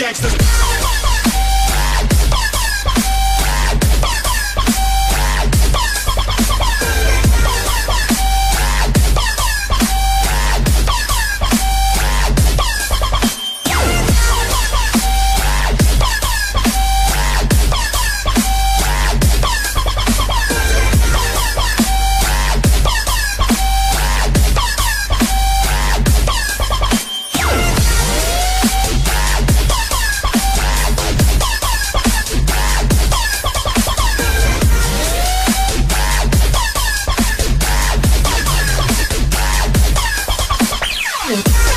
gangsters Bye.